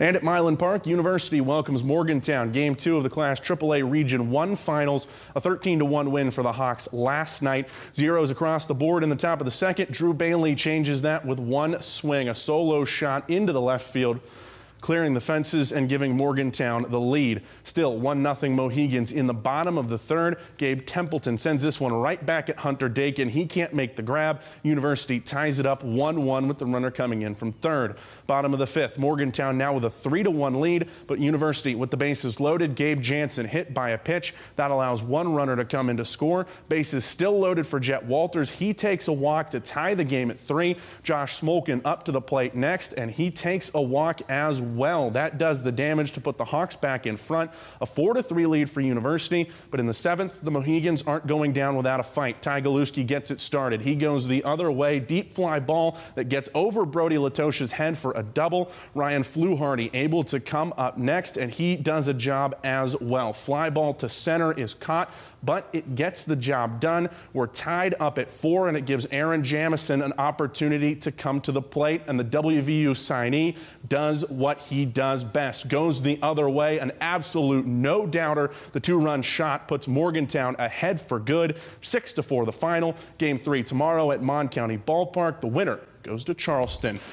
And at Milan Park, University welcomes Morgantown. Game two of the Class AAA Region 1 Finals. A 13-1 win for the Hawks last night. Zeros across the board in the top of the second. Drew Bailey changes that with one swing. A solo shot into the left field clearing the fences and giving Morgantown the lead. Still 1-0 Mohigans in the bottom of the third. Gabe Templeton sends this one right back at Hunter Dakin. He can't make the grab. University ties it up 1-1 with the runner coming in from third. Bottom of the fifth, Morgantown now with a 3-1 lead, but University with the bases loaded. Gabe Jansen hit by a pitch. That allows one runner to come in to score. Bases still loaded for Jet Walters. He takes a walk to tie the game at three. Josh Smolkin up to the plate next, and he takes a walk as well. That does the damage to put the Hawks back in front. A 4 to 3 lead for University, but in the seventh, the Mohigans aren't going down without a fight. Ty Galuski gets it started. He goes the other way, deep fly ball that gets over Brody Latosha's head for a double. Ryan Fluharty able to come up next, and he does a job as well. Fly ball to center is caught, but it gets the job done. We're tied up at four, and it gives Aaron Jamison an opportunity to come to the plate, and the WVU signee does what he does best. Goes the other way, an absolute no-doubter. The two-run shot puts Morgantown ahead for good. Six to four the final. Game three tomorrow at Mon County Ballpark. The winner goes to Charleston.